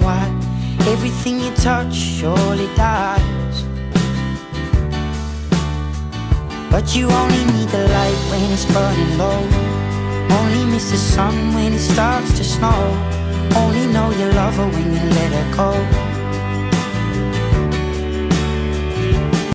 Why everything you touch surely dies. But you only need the light when it's burning low. Only miss the sun when it starts to snow. Only know you love her when you let her go.